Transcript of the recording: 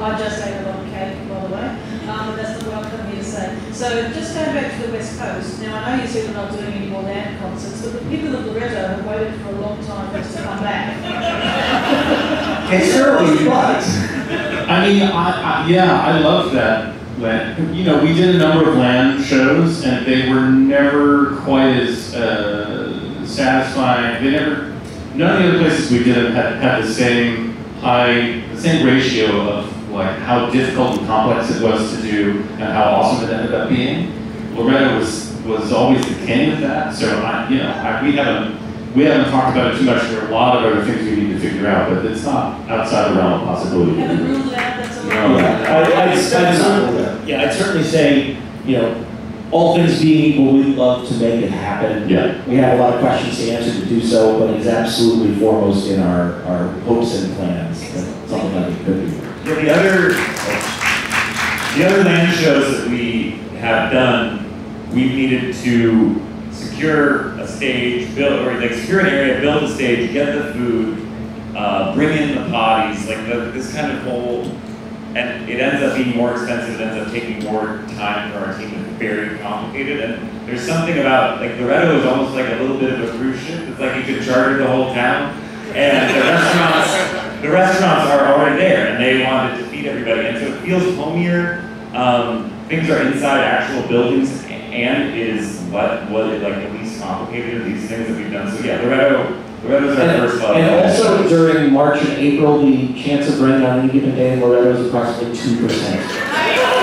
I just ate a lot of cake, by the way, um, but that's not what I'm coming here to say. So just going back to the West Coast, now I know you said we're not doing any more land concerts, but the people of Loreto have waited for a long time for us to come back. It's early, but I mean, I, I, yeah, I love that land. You know, we did a number of land shows, and they were never quite as uh, satisfying. They never, none of the other places we did them had, had the same high, the same ratio of like how difficult and complex it was to do, and how awesome it ended up being. Loreto was was always the king of that. So I, you know, I, we haven't we haven't talked about it too much. There are a lot of other things we need to figure out, but it's not outside the realm of possibility. Haven't ruled out, that's a. No. Yeah, I- I'd, I'd certainly, yeah, I'd certainly say, you know, all things being equal, we'd love to make it happen. Yeah. We have a lot of questions to answer to do so, but it's absolutely foremost in our, our hopes and plans that something like it Yeah, the other, the other land shows that we have done, we've needed to secure a stage, build, or like secure an area, build a stage, get the food, uh, bring in the potties, like the, this kind of whole, and it ends up being more expensive, it ends up taking more time for our team, it's very complicated, and there's something about, like Loreto is almost like a little bit of a cruise ship, it's like you could charter the whole town, and the restaurants, the restaurants everybody, and so it feels homier. Um, things are inside actual buildings, and is what was like the least complicated of these things that we've done. So yeah, Loreto, Loreto's our And, first love. and also during March and April, the chance of raining on any given day in Loreto is approximately two percent.